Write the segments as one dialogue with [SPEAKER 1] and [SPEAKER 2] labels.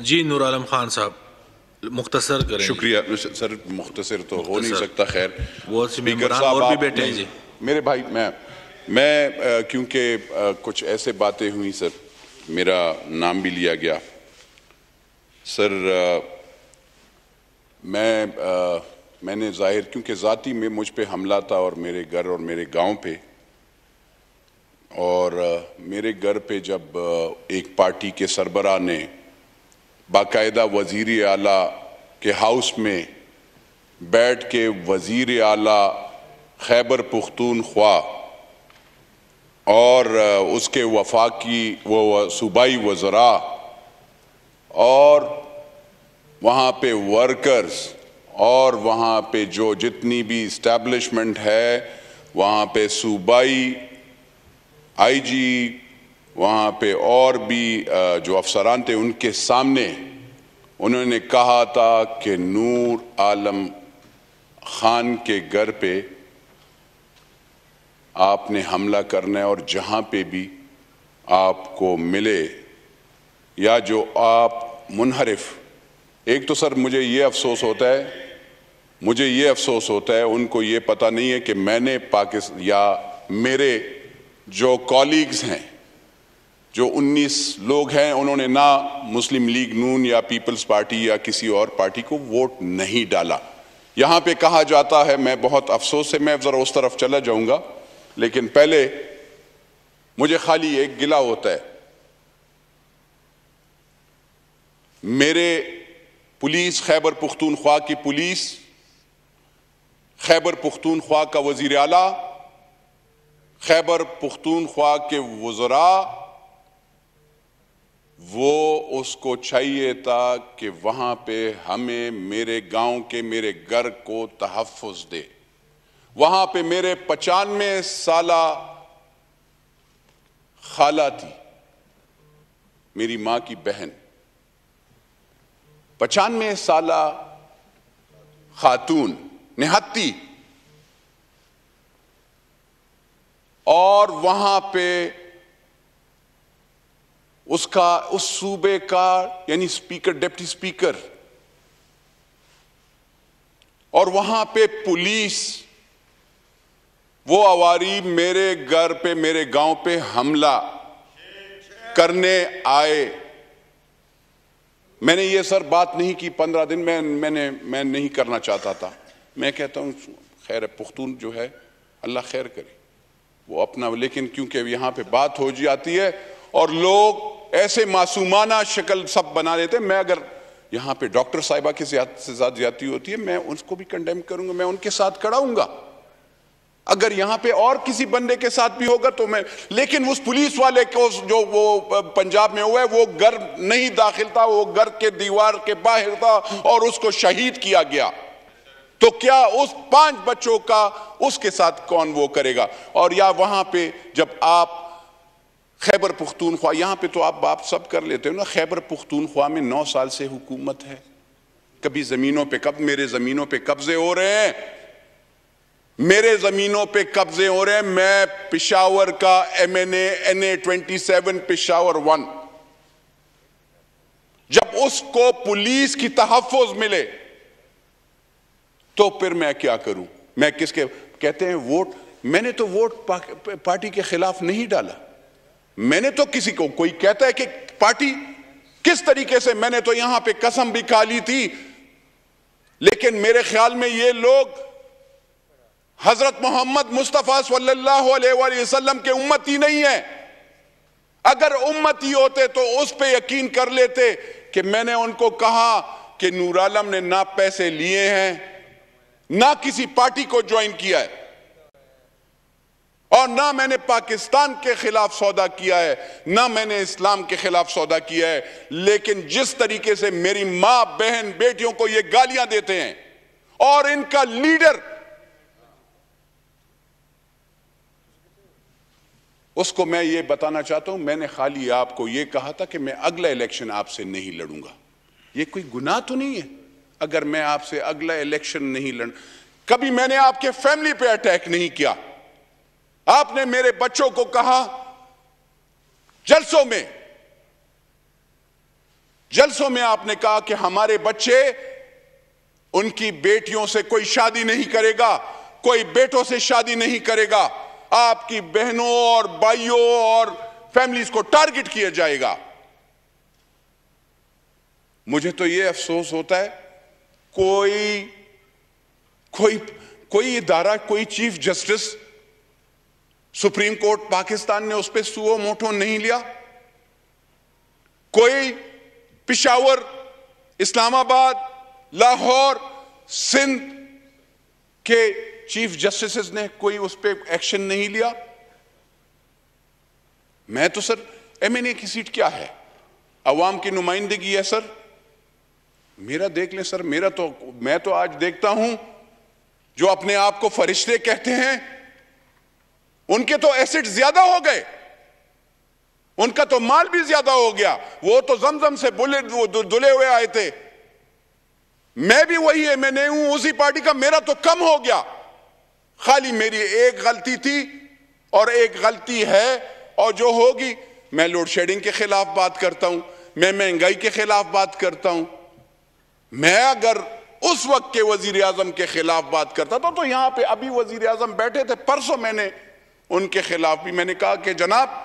[SPEAKER 1] जी नूर आलम खान साहब मुख्तसर करें
[SPEAKER 2] शुक्रिया सर मुख्तसर तो हो नहीं सकता खैर।
[SPEAKER 1] वो
[SPEAKER 2] स्पीकर साहब
[SPEAKER 1] और भी बैठे हैं जी।
[SPEAKER 2] मेरे भाई मैं मैं क्योंकि कुछ ऐसे बातें हुई सर मेरा नाम भी लिया गया। सर अ, मैं अ, मैंने ज़ाहिर क्योंकि ज़ाती में मुझ पे हमला था और मेरे घर और मेरे गाँव पे और अ, मेरे घर पे जब एक पार्टी के सरबरा ने बाकायदा वज़ीर अला के हाउस में बैठ के वज़ीर आला खैबर पुख्तूनख्वा और उसके वफाकी वो सूबाई वज़रा और वहाँ पे वर्कर्स और वहाँ पे जो जितनी भी इस्टेब्लिशमेंट है, वहाँ पे सूबाई आईजी वहाँ पे और भी जो अफसरान थे उनके सामने, उन्होंने कहा था कि नूर आलम खान के घर पे आपने हमला करना है और जहाँ पे भी आपको मिले, या जो आप मुनहरिफ, एक तो सर मुझे ये अफसोस होता है, मुझे ये अफसोस होता है, उनको ये पता नहीं है कि मैंने पाकिस्तान या मेरे जो कॉलीग्स हैं जो 19 लोग हैं, उन्होंने ना मुस्लिम लीग, नून या पीपल्स पार्टी या किसी और पार्टी को वोट नहीं डाला। यहाँ पे कहा जाता है, मैं बहुत अफसोस से, मैं ज़रा उस तरफ़ चला जाऊँगा, लेकिन पहले मुझे खाली एक गिला होता है। मेरे पुलिस, खैबर पुख्तूनख्वा की पुलिस, खैबर पुख्तूनख्वा का वज़ीर आला खैबर पुख्तूनख्वा के वज़रा वो उसको चाहिए था कि वहाँ पे हमें मेरे गाँव के मेरे घर को तहफ़ुज़ दे। वहाँ पे मेरे पचानवे साल खाला थी, मेरी माँ की बहन। पचानवे साल खातून, निहत्ती। और वहाँ पे उसका, उस सूबे का यानी स्पीकर डिप्टी स्पीकर और वहाँ पे पुलिस, वो आवारी मेरे घर पे, मेरे गाँव पे हमला करने आए। मैंने ये सर बात नहीं की, पंद्रह दिन में, मैंने, मैं नहीं करना चाहता था। मैं कहता हूँ, खैर, पुख्तून जो है, अल्लाह खैर करे। वो अपना, लेकिन क्योंकि यहाँ पे बात हो जाती है और लोग ऐसे मासूमाना शक्ल सब बना देते मैं अगर यहाँ पे डॉक्टर साहिबा की ज़्यादा, से ज़्यादा होती है, मैं उसको भी कंडेम करूँगा, मैं उनके साथ खड़ा हूँगा अगर यहाँ पे और किसी बंदे के साथ भी होगा तो मैं, लेकिन उस पुलिस वाले को, जो वो पंजाब में हुआ है, वो घर नहीं दाखिल था, वो घर के दीवार के बाहर था और उसको शहीद किया गया। तो क्या उस पाँच बच्चों का उसके साथ कौन वो करेगा? और या वहाँ पे जब आप खैबर पुख्तूनख्वा यहाँ पे तो आप बाप सब कर लेते हो ना, खैबर पुख्तूनख्वा में नौ साल से हुकूमत है। कभी जमीनों पे कब मेरे जमीनों पे कब्जे हो रहे हैं। मेरे जमीनों पे कब्जे हो रहे हैं, मैं पिशावर का M N N A twenty seven Peshawar one जब उसको पुलिस की तहफुज मिले तो फिर मैं क्या करूँ? मैं किसके, कहते हैं वोट, मैंने तो वोट पार्टी के खिलाफ नहीं डाला। मैंने तो किसी को, कोई कहता है कि पार्टी, किस तरीके से मैंने तो यहाँ पे कसम भी खा ली थी, लेकिन मेरे ख्याल में ये लोग हज़रत मोहम्मद मुस्तफ़ा सल्लल्लाहु अलैहि वसल्लम के उम्मत ही नहीं है। अगर उम्मत ही होते तो उस पे यकीन कर लेते कि मैंने उनको कहा कि नूर आलम ने ना पैसे लिए हैं, ना किसी पार्टी को ज्वाइन किया है। और ना मैंने पाकिस्तान के खिलाफ सौदा किया है, ना मैंने इस्लाम के खिलाफ सौदा किया है। लेकिन जिस तरीके से मेरी माँ, बहन, बेटियों को ये गालियाँ देते हैं, और इनका लीडर, उसको मैं ये बताना चाहता हूँ, मैंने खाली आपको ये कहा था कि मैं अगला इलेक्शन आपसे नहीं लड़ूँगा। ये कोई गुनाह तो नहीं है? अगर मैं आपसे अगला इलेक्शन नहीं लड़, कभी मैंने आपके फैमिली पे अटैक नहीं किया आपने मेरे बच्चों को कहा, जलसों में जलसों में आपने कहा कि हमारे बच्चे उनकी बेटियों से कोई शादी नहीं करेगा, कोई बेटों से शादी नहीं करेगा, आपकी बहनों और भाइयों और फैमिलीज़ को टारगेट किया जाएगा। मुझे तो यह अफसोस होता है, कोई कोई कोई इदारा, कोई chief justice supreme court Pakistan ने उस पर सुओ मोटो नहीं लिया। कोई पिशावर, इस्लामाबाद, लाहौर, सिंध के चीफ जस्टिस ने कोई उस पर एक्शन नहीं लिया। मैं तो सर एमएनए की सीट क्या है? अवाम की नुमाइंदगी है सर। मेरा देख लें सर, मेरा तो मैं तो आज देखता हूँ, जो अपने आप को फरिश्ते कहते हैं उनके तो एसिड ज़्यादा हो गए। उनका तो माल भी ज़्यादा हो गया। वो तो जमजम से बुले दुले हुए आए थे। मैं भी वही है, मैं नहीं हूँ, उसी पार्टी का मेरा तो कम हो गया। खाली मेरी एक गलती थी और एक गलती है और जो होगी, मैं लोड शेडिंग के खिलाफ बात करता हूँ, मैं महँगाई के खिलाफ बात करता हूँ। मैं अगर उस वक्त के वज़ीर आज़म के खिलाफ बात करता था तो यहाँ पे अभी वज़ीर आज़म बैठे थे, परसों मैंने उनके खिलाफ भी मैंने कहा कि जनाब,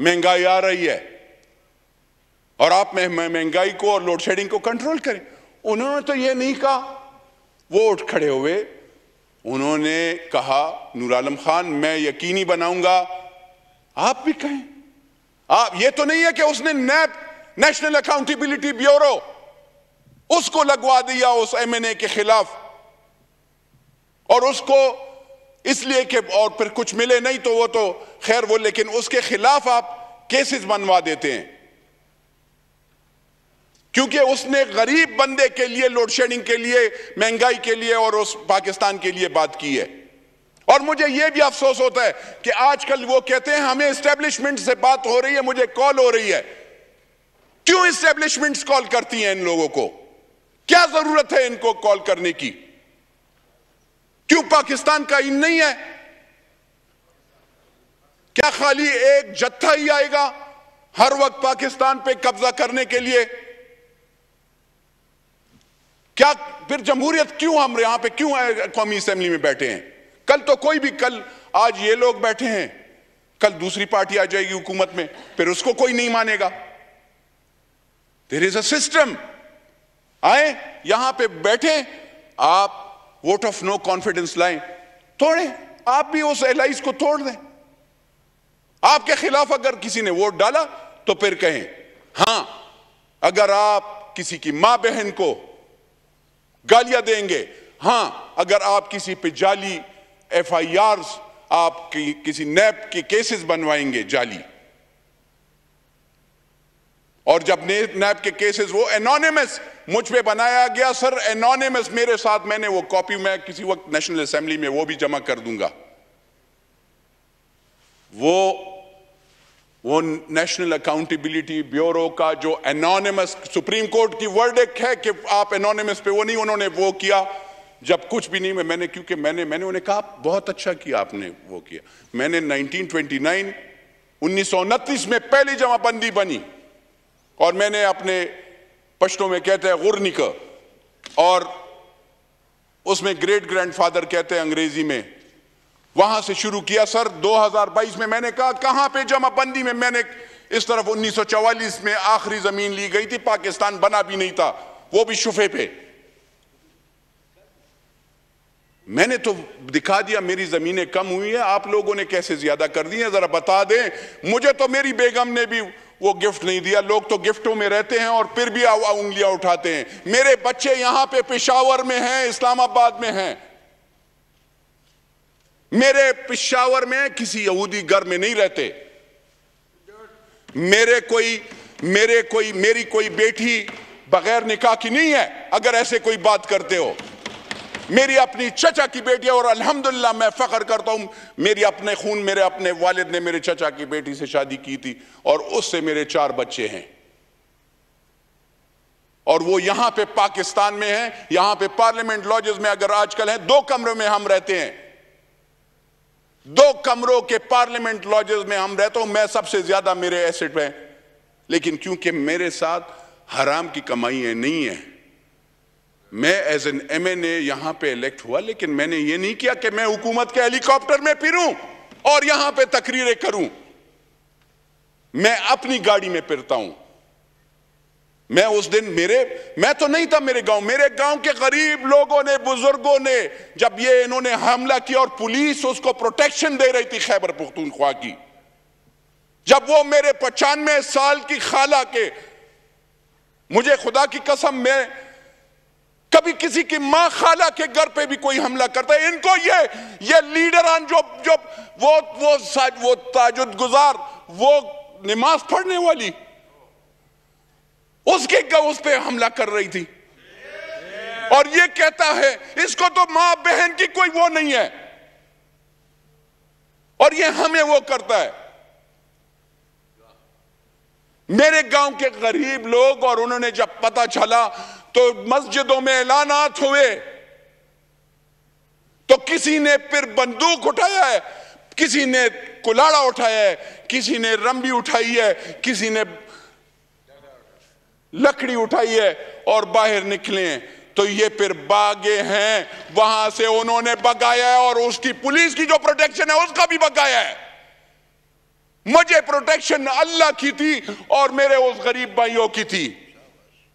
[SPEAKER 2] महँगाई आ रही है और आप महँगाई को और लोड शेडिंग को कंट्रोल करें। उन्होंने तो यह नहीं कहा। वो उठ खड़े हुए। उन्होंने कहा, नूर आलम खान, मैं यकीनी बनाऊँगा। आप भी कहें। आप, ये तो नहीं है कि उसने नैप नेशनल अकाउंटेबिलिटी ब्यूरो उसको लगवा दिया उस एमएनए के खिलाफ और उसको इसलिए कि और फिर कुछ मिले नहीं तो वो तो खैर वो, लेकिन उसके खिलाफ आप केसेस बनवा देते हैं। क्योंकि उसने गरीब बंदे के लिए लोड शेडिंग के लिए, महँगाई के लिए और उस पाकिस्तान के लिए बात की है। और मुझे यह भी अफसोस होता है कि आजकल वो कहते हैं, हमें एस्टेब्लिशमेंट से बात हो रही है, मुझे कॉल हो रही है। क्यों एस्टेब्लिशमेंट्स कॉल करती हैं इन लोगों को? क्या ज़रूरत है इनको कॉल करने की? क्यों पाकिस्तान का इन नहीं है? क्या खाली एक जत्था ही आएगा हर वक्त पाकिस्तान पे कब्जा करने के लिए? क्या फिर जमहूरियत क्यों हम यहाँ पे क्यों कौमी असेंबली में बैठे हैं? कल तो कोई भी, कल आज ये लोग बैठे हैं। कल दूसरी पार्टी आ जाएगी हुकूमत में, फिर उसको कोई नहीं मानेगा। देर इज़ अ सिस्टम आए, यहाँ पे बैठे, आप वोट ऑफ़ नो कॉन्फिडेंस लाएँ। तोड़े। आप भी उस एलाइज को तोड़ दें। आपके खिलाफ अगर किसी ने वोट डाला तो फिर कहें हाँ अगर आप किसी की माँ बहन को गालियाँ देंगे हाँ अगर आप किसी पे जाली एफ़ आई आर आप कि, किसी नैप के केसेस बनवाएँगे जाली। और जब नैप के केसेस वो एनोनिमस मुझ पे बनाया गया, सर एनोनिमस मेरे साथ मैंने वो कॉपी मैं किसी वक्त नेशनल असेंबली में वो भी जमा कर दूँगा। वो वो नेशनल अकाउंटेबिलिटी ब्यूरो का जो एनोनिमस सुप्रीम कोर्ट की वर्ड है कि आप एनोनिमस पे वो नहीं, उन्होंने वो किया। जब कुछ भी नहीं मैंने, क्योंकि मैंने मैंने उन्हें कहा, बहुत अच्छा किया आपने वो किया। मैंने 1929 1929 में पहली जमाबंदी बनी और मैंने अपने पश्तों में कहते हैं गुरनिक, और उसमें ग्रेट ग्रैंडफादर कहते हैं अंग्रेज़ी में। वहाँ से शुरू किया सर 2022 में मैंने कहा, कहाँ पे जमाबंदी में? मैंने इस तरफ़ 1944 में आखिरी ज़मीन ली गई थी, पाकिस्तान बना भी नहीं था, वो भी शुफे पे। मैंने तो दिखा दिया, मेरी जमीनें कम हुई है, आप लोगों ने कैसे ज़्यादा कर दी है? जरा बता दें, मुझे तो मेरी बेगम ने भी वो गिफ्ट नहीं दिया। लोग तो गिफ्टों में रहते हैं और फिर भी उंगलियाँ उठाते हैं। मेरे बच्चे यहाँ पे पिशावर में हैं, इस्लामाबाद में हैं। मेरे पिशावर में किसी यहूदी घर में नहीं रहते। मेरे कोई मेरे कोई, मेरी कोई बेटी बगैर निकाह की नहीं है, अगर ऐसे कोई बात करते हो। मेरी अपनी चचा की बेटी और अल्हम्दुलिल्लाह मैं फख्र करता हूँ। मेरी अपने खून, मेरे अपने वालिद ने मेरे चचा की बेटी से शादी की थी और उससे मेरे चार बच्चे हैं। और वो यहाँ पे पाकिस्तान में है, यहाँ पे पार्लियामेंट लॉजेस में अगर आजकल है, दो कमरों में हम रहते हैं। दो कमरों के पार्लियामेंट लॉजेस में हम रहते हूँ, मैं सबसे ज़्यादा मेरे एसेट में लेकिन क्योंकि मेरे साथ हराम की कमाई नहीं है। मैं as an M N A यहाँ पर इलेक्ट हुआ, लेकिन मैंने ये नहीं किया कि मैं हुकूमत के हेलीकॉप्टर में फिरूं और यहाँ पे तकरीरें करूँ। मैं अपनी गाड़ी में फिरता हूँ। मैं उस दिन मेरे, मैं तो नहीं था मेरे गाँव मेरे गाँव के गरीब लोगों ने, बुज़ुर्गों ने, जब ये इन्होंने हमला किया और पुलिस उसको प्रोटेक्शन दे रही थी खैबर पुख्तूनख्वा की। जब वो मेरे पचानवे साल की खाला के, मुझे खुदा की कसम, में कभी किसी की माँ खाला के घर पे भी कोई हमला करता है। इनको ये ये लीडरान जो जो वो वो साज, वो ताजुद गुजार वो नमाज़ पढ़ने वाली उसके उस पे हमला कर रही थी। और ये कहता है इसको तो माँ बहन की कोई वो नहीं है। और ये हमें वो करता है। मेरे गाँव के गरीब लोग और उन्होंने जब पता चला तो मस्जिदों में ऐलानात हुए। तो किसी ने फिर बंदूक उठाया है, किसी ने कुलाड़ा उठाया है, किसी ने रंबी उठाई है, किसी ने लकड़ी उठाई है और बाहर निकले हैं। तो ये फिर बागे हैं, वहाँ से उन्होंने बगाया है और उसकी पुलिस की जो प्रोटेक्शन है, उसका भी बगाया है। मुझे प्रोटेक्शन अल्लाह की थी और मेरे उस गरीब भाइयों की थी।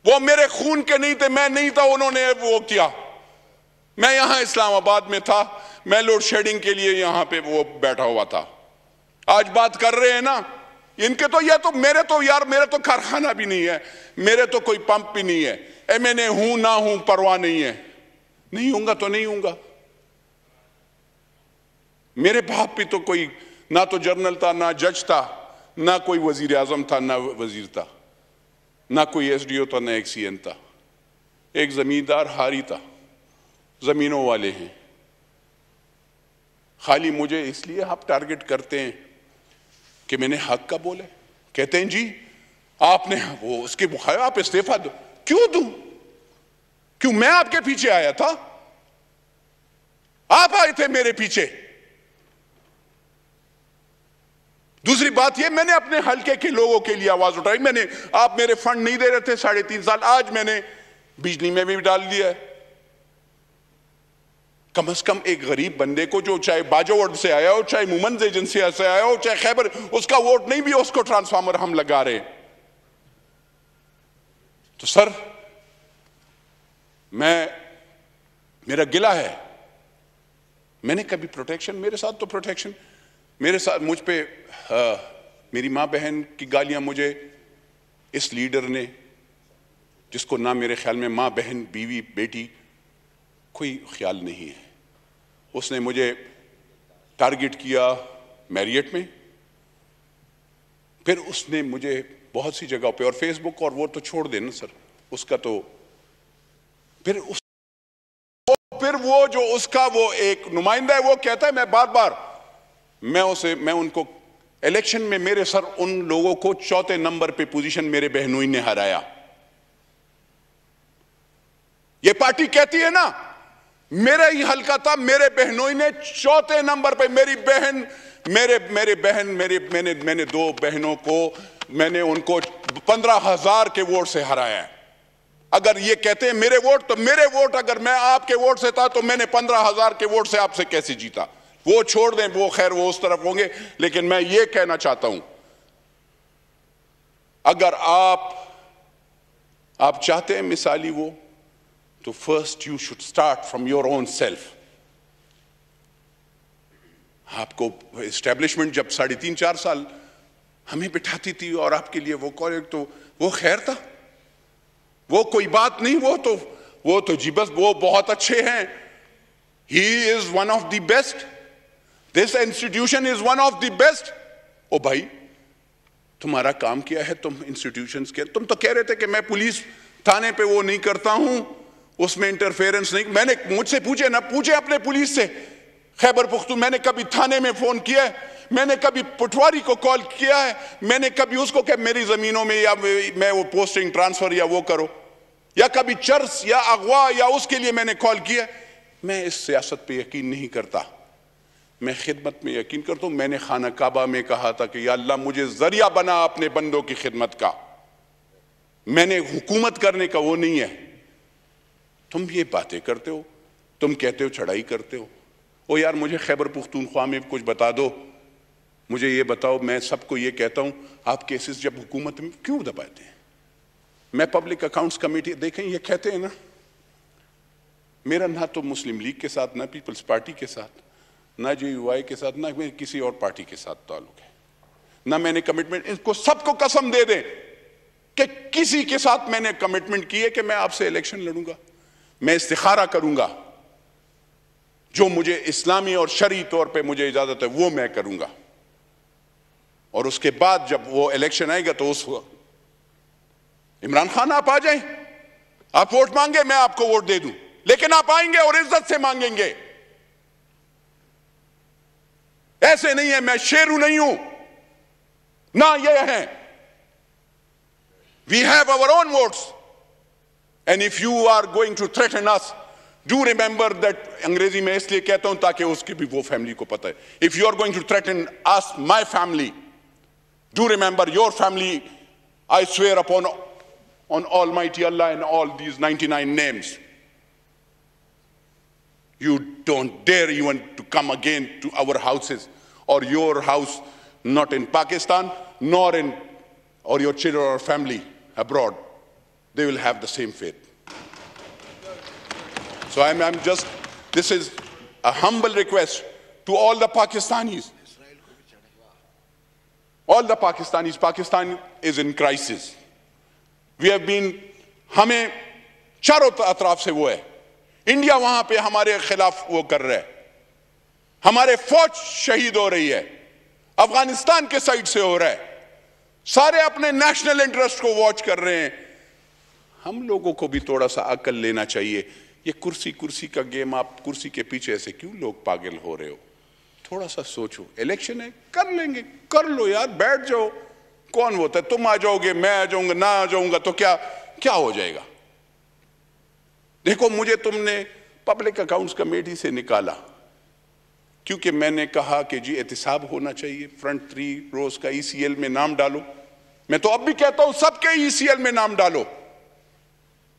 [SPEAKER 2] वो मेरे खून के नहीं थे, मैं नहीं था, उन्होंने वो किया। मैं यहाँ इस्लामाबाद में था, मैं लोड शेडिंग के लिए यहाँ पे वो बैठा हुआ था। आज बात कर रहे हैं ना, इनके तो ये तो मेरे तो यार, मेरे तो कारखाना भी नहीं है, मेरे तो कोई पंप भी नहीं है। ए मैंने हूँ, ना हूँ, परवाह नहीं है। नहीं हूँगा तो नहीं हूँगा मेरे बाप भी तो कोई, ना तो जर्नल था, ना जज था, ना कोई वज़ीर आज़म था, ना वज़ीर था। ना कोई एस डी ओ था ना एक सी एन था। एक जमींदार हारी था। जमीनों वाले हैं। खाली मुझे इसलिए आप टारगेट करते हैं कि मैंने हक का बोला कहते हैं, जी, आपने वो उसके बुखाया आप इस्तीफा दो। क्यों दू? क्यों मैं आपके पीछे आया था? आप आए थे मेरे पीछे। दूसरी बात यह मैंने अपने हलके के लोगों के लिए आवाज़ उठाई। मैंने, आप मेरे फंड नहीं दे रहे थे साढ़े तीन साल, आज मैंने बिजली में भी डाल दिया है। कम अज कम एक गरीब बंदे को जो चाहे बाजोवर्ड से आया हो, चाहे मुमंज एजेंसी से आया हो, चाहे खैबर, उसका वोट नहीं भी, उसको ट्रांसफार्मर हम लगा रहे तो सर, मैं, मेरा गिला है। मैंने कभी प्रोटेक्शन मेरे साथ तो प्रोटेक्शन मेरे साथ मुझ पे आ, मेरी माँ बहन की गालियाँ मुझे इस लीडर ने जिसको ना मेरे ख्याल में माँ बहन बीवी बेटी कोई ख्याल नहीं है। उसने मुझे टारगेट किया मैरियट में। फिर उसने मुझे बहुत सी जगह पे और फेसबुक और वो तो छोड़ देना सर उसका तो फिर उस फिर वो जो उसका वो एक नुमाइंदा है वो कहता है मैं बार बार मैं उसे मैं उनको इलेक्शन में मेरे सर उन लोगों को चौथे नंबर पे पोजीशन मेरे बहनोई ने हराया। ये पार्टी कहती है ना, मेरा ही हल्का था, मेरे बहनोई ने चौथे नंबर पे मेरी बहन, मेरे मेरे बहन, मेरे, मैंने मैंने दो बहनों को, मैंने उनको पंद्रह हज़ार के वोट से हराया अगर ये कहते हैं मेरे वोट तो मेरे वोट, अगर मैं आपके वोट से था तो मैंने पंद्रह हज़ार के वोट से आपसे कैसे जीता? वो छोड़ दें, वो खैर वो उस तरफ़ होंगे। लेकिन मैं ये कहना चाहता हूँ, अगर आप आप चाहते हैं मिसाली वो तो first you should start from your own self आपको एस्टेब्लिशमेंट जब साढ़े तीन चार साल हमें बिठाती थी और आपके लिए वो कॉलेज तो वो खैर था। वो कोई बात नहीं, वो तो वो तो जी, बस वो बहुत अच्छे हैं। He is one of the best this institution is one of the best ओ भाई, तुम्हारा काम किया है तुम इंस्टीट्यूशन के? तुम तो कह रहे थे कि मैं पुलिस थाने पे वो नहीं करता हूँ, उसमें इंटरफेरेंस नहीं। मैंने मुझसे पूछे ना, पूछे अपने पुलिस से। खैबर पुख्तू, मैंने कभी थाने में फ़ोन किया है, मैंने कभी पटवारी को कॉल किया है, मैंने कभी उसको क्या मेरी जमीनों में या मैं वो पोस्टिंग ट्रांसफ़र या वो करो। या कभी चर्च या अगवा या उसके लिए मैंने कॉल किया। मैं इस सियासत पे यकीन नहीं करता। मैं खिदमत में यकीन करता हूँ, मैंने खाना काबा में कहा था कि या अल्लाह मुझे ज़रिया बना अपने बंदों की खिदमत का। मैंने हुकूमत करने का वो नहीं है। तुम ये बातें करते हो, तुम कहते हो चढ़ाई करते हो। ओ यार, मुझे खैबर पुख्तूनख्वा में कुछ बता दो। मुझे ये बताओ, मैं सबको ये कहता हूँ, आप केसेस जब हुकूमत में क्यों दबाते हैं? मैं पब्लिक अकाउंट्स कमेटी देखें, ये कहते हैं ना, मेरा ना तो मुस्लिम लीग के साथ, ना पीपल्स पार्टी के साथ। ना जे के साथ, ना मेरे किसी और पार्टी के साथ ताल्लुक है। ना मैंने कमिटमेंट इनको सबको कसम दे दे कि किसी के साथ मैंने कमिटमेंट की है कि मैं आपसे इलेक्शन लड़ूँगा, मैं इस्तिखारा करूँगा। जो मुझे इस्लामी और शरी तौर पे मुझे इजाज़त है, वो मैं करूँगा। और उसके बाद जब वो इलेक्शन आएगा तो उस इमरान खान, आप आ जाए। आप वोट मांगे, मैं आपको वोट दे दूँ। लेकिन आप आएँगे और इज़्ज़त से मांगेंगे। ऐसे नहीं है, मैं शेरू नहीं हूँ। ना ये है। We have our own votes and if you are going to threaten us do remember that अंग्रेज़ी में इसलिए कहता हूँ ताकि उसकी भी वो फैमिली को पता है। If you are going to threaten us my family do remember your family I swear upon on all on Almighty Allah and all these 99 names. You don't dare even to come again to our houses or your house, not in Pakistan, nor in, or your children or family abroad. They will have the same fate. So I'm, I'm just, this is a humble request to all the Pakistanis. All the Pakistanis, Pakistan is in crisis. We have been हमें चारों अतराफ से वो है India वहाँ पे हमारे खिलाफ वो कर रहा है। हमारे फौज शहीद हो रही है। अफ़गानिस्तान के साइड से हो रहा है। सारे अपने नेशनल इंटरेस्ट को वॉच कर रहे हैं। हम लोगों को भी थोड़ा सा अकल लेना चाहिए। ये कुर्सी कुर्सी का गेम, आप कुर्सी के पीछे ऐसे क्यों लोग पागल हो रहे हो? थोड़ा सा सोचो। इलेक्शन है, कर लेंगे। कर लो यार, बैठ जाओ। कौन होता है? तुम आ जाओगे, मैं आ जाऊँगा, ना आ जाऊँगा तो क्या क्या हो जाएगा? देखो, मुझे तुमने पब्लिक अकाउंट्स कमेटी से निकाला, क्योंकि मैंने कहा कि जी, एहतिसाब होना चाहिए। फ्रंट थ्री रोज का ईसीएल में नाम डालो। मैं तो अब भी कहता हूँ, सबके ईसीएल में नाम डालो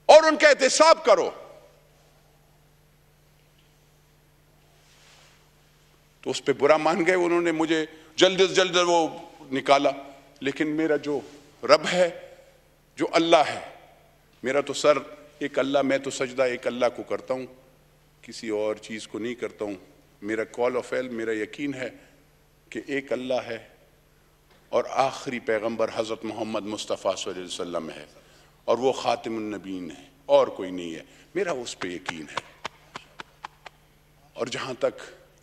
[SPEAKER 2] और उनका एहतिसाब करो। तो उस पर बुरा मान गए उन्होंने मुझे, जल्द से जल्द वो निकाला। लेकिन मेरा जो रब है, जो अल्लाह है, मेरा तो सर एक अल्लाह, मैं तो सजदा एक अल्लाह को करता हूँ, किसी और चीज़ को नहीं करता हूँ। मेरा कॉल ऑफ़ एल मेरा यकीन है कि एक अल्लाह है और आखिरी पैगंबर हज़रत मोहम्मद मुस्तफ़ा वसल्लम है और वो ख़ातिमनबीन है, और कोई नहीं है। मेरा उस पर यकीन है। और जहाँ तक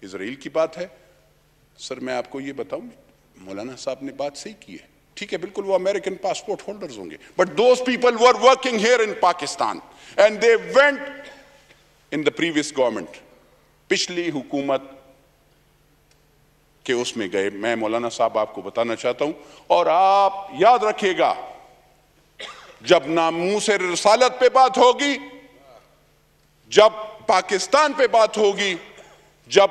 [SPEAKER 2] इसराइल की बात है, सर, मैं आपको ये बताऊँ, मौलाना साहब ने बात सही की है। ठीक है, बिल्कुल वो अमेरिकन पासपोर्ट होल्डर्स होंगे। But those people were working here in Pakistan and they went in the previous government पिछली हुकूमत के उसमें गए। मैं मौलाना साहब आपको बताना चाहता हूँ, और आप याद रखिएगा, जब नामू से रसालत पे बात होगी, जब पाकिस्तान पे बात होगी, जब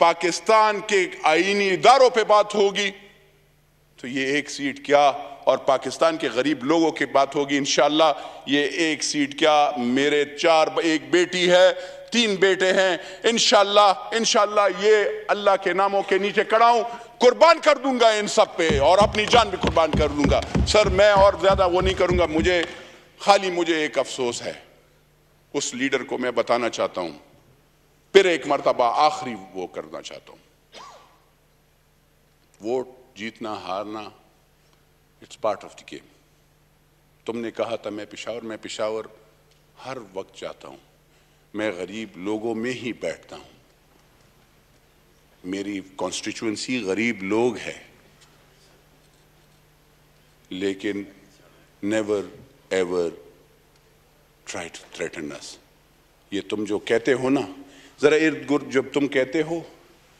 [SPEAKER 2] पाकिस्तान के आईनी इदारों पे बात होगी तो ये एक सीट क्या और पाकिस्तान के गरीब लोगों की बात होगी इनशाला ये एक सीट क्या मेरे चार एक बेटी है, तीन बेटे हैं इनशाला इनशाला ये अल्लाह के नामों के नीचे कड़ाऊं कुर्बान कर दूँगा इन सब पे और अपनी जान भी कुर्बान कर दूँगा। सर, मैं और ज़्यादा वो नहीं करूँगा, मुझे, खाली मुझे एक अफसोस है, उस लीडर को मैं बताना चाहता हूँ, फिर एक मरतबा आखिरी वो करना चाहता हूँ। वोट जीतना, हारना it's part of the game तुमने कहा था, मैं पिशावर मैं पिशावर, हर वक्त जाता हूँ। मैं गरीब लोगों में ही बैठता हूँ। मेरी कॉन्स्टिट्यूंसी गरीब लोग है। लेकिन never ever try to threaten us ये तुम जो कहते हो ना, जरा इर्द गिर्द जब तुम कहते हो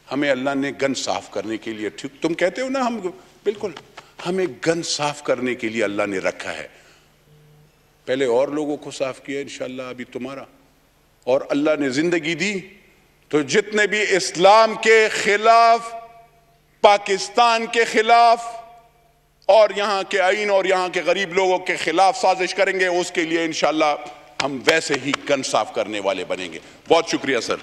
[SPEAKER 2] हमें अल्लाह ने गन साफ़ करने के लिए ठीक, तुम कहते हो ना हम बिल्कुल, हमें गन साफ़ करने के लिए अल्लाह ने रखा है। पहले और लोगों को साफ़ किया इंशाल्लाह, अभी तुम्हारा। और अल्लाह ने ज़िंदगी दी तो जितने भी इस्लाम के खिलाफ, पाकिस्तान के खिलाफ, और यहाँ के आइन और यहाँ के गरीब लोगों के खिलाफ साजिश करेंगे, उसके लिए इंशाल्लाह हम वैसे ही गन साफ़ करने वाले बनेंगे। बहुत शुक्रिया, सर।